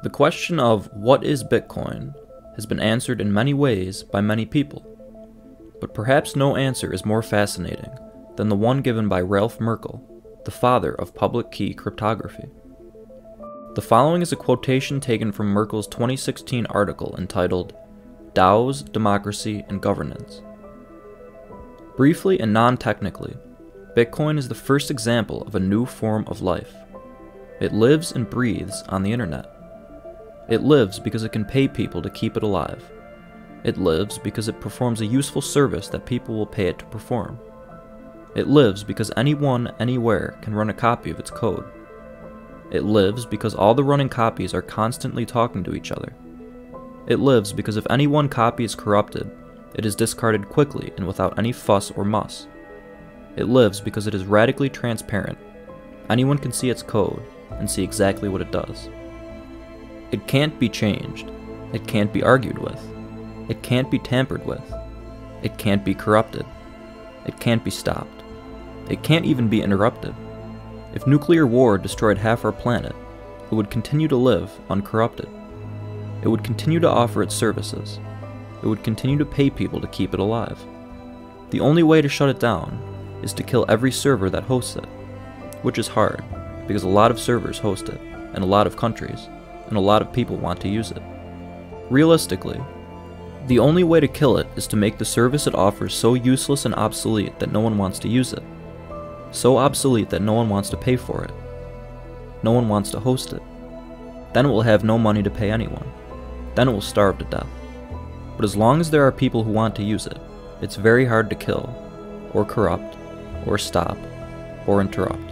The question of what is Bitcoin has been answered in many ways by many people, but perhaps no answer is more fascinating than the one given by Ralph Merkle, the father of public key cryptography. The following is a quotation taken from Merkle's 2016 article entitled DAOs, Democracy, and Governance. Briefly and non technically, Bitcoin is the first example of a new form of life. It lives and breathes on the internet. It lives because it can pay people to keep it alive. It lives because it performs a useful service that people will pay it to perform. It lives because anyone, anywhere, can run a copy of its code. It lives because all the running copies are constantly talking to each other. It lives because if any one copy is corrupted, it is discarded quickly and without any fuss or muss. It lives because it is radically transparent. Anyone can see its code and see exactly what it does. It can't be changed. It can't be argued with. It can't be tampered with. It can't be corrupted. It can't be stopped. It can't even be interrupted. If nuclear war destroyed half our planet, it would continue to live uncorrupted. It would continue to offer its services. It would continue to pay people to keep it alive. The only way to shut it down is to kill every server that hosts it, which is hard, because a lot of servers host it, and a lot of countries, and a lot of people want to use it. Realistically, the only way to kill it is to make the service it offers so useless and obsolete that no one wants to use it. So obsolete that no one wants to pay for it. No one wants to host it. Then it will have no money to pay anyone. Then it will starve to death. But as long as there are people who want to use it, it's very hard to kill, or corrupt, or stop, or interrupt.